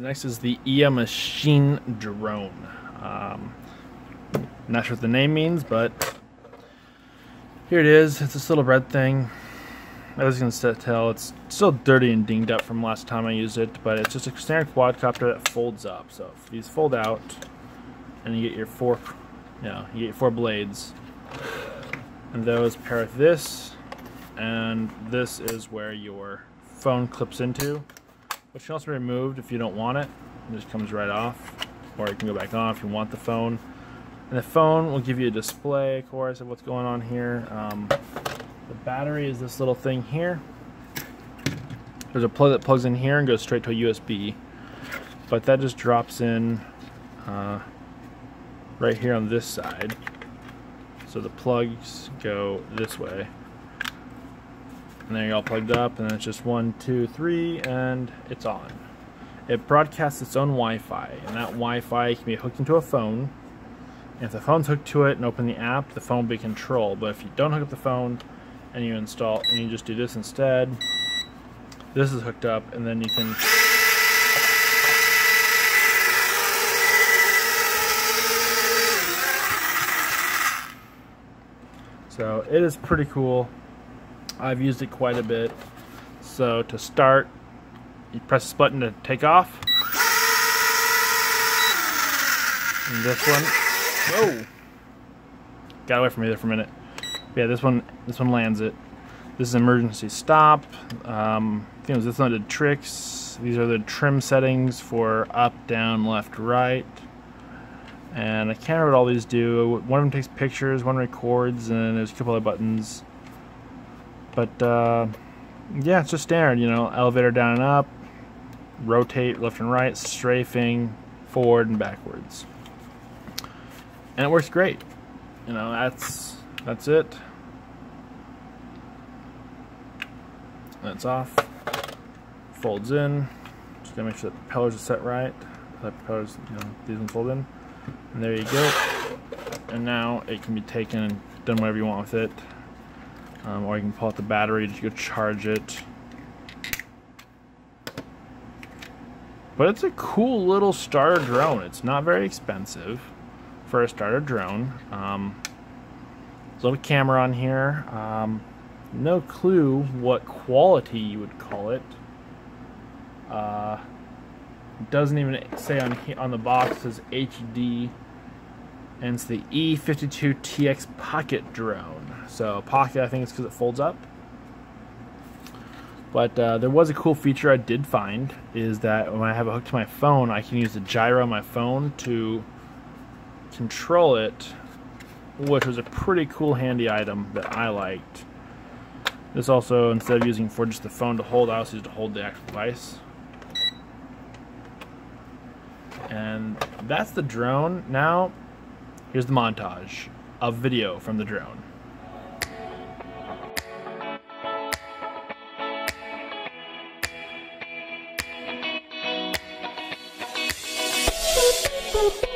next is the Eachine Drone. Um, not sure what the name means, but here it is. It's this little red thing. As you can tell, it's still dirty and dinged up from last time I used it, but it's just a standard quadcopter that folds up. So these fold out, and you get your four, you know, you get your four blades, and those pair with this, and this is where your phone clips into which can also be removed if you don't want it. It just comes right off, or it can go back on if you want the phone. And the phone will give you a display, of course, of what's going on here. Um, the battery is this little thing here. There's a plug that plugs in here and goes straight to a USB, but that just drops in uh, right here on this side. So the plugs go this way. And there you're all plugged up, and then it's just one, two, three, and it's on. It broadcasts its own Wi-Fi, and that Wi-Fi can be hooked into a phone. And if the phone's hooked to it and open the app, the phone will be controlled. But if you don't hook up the phone and you install, and you just do this instead, this is hooked up, and then you can So it is pretty cool. I've used it quite a bit. So to start, you press this button to take off. And this one, whoa, got away from me there for a minute. Yeah, this one, this one lands it. This is emergency stop. Um, it was this one did tricks. These are the trim settings for up, down, left, right. And I can't remember what all these do. One of them takes pictures, one records, and there's a couple of buttons. But uh, yeah, it's just standard, you know, elevator down and up, rotate left and right, strafing, forward and backwards. And it works great. You know, that's that's it. That's off. Folds in. Just gotta make sure the propellers are set right. The propellers, you know, these can fold in. And there you go. And now it can be taken and done whatever you want with it. Um, or you can pull out the battery to go charge it. But it's a cool little starter drone. It's not very expensive for a starter drone. Um, little camera on here. Um, no clue what quality you would call it. Uh, doesn't even say on on the box it says HD and it's the E52TX Pocket drone. So Pocket, I think it's because it folds up. But uh, there was a cool feature I did find is that when I have it hooked to my phone, I can use the gyro on my phone to control it, which was a pretty cool handy item that I liked. This also, instead of using for just the phone to hold, I also use to hold the actual device. And that's the drone. Now, Here's the montage of video from the drone. Boop.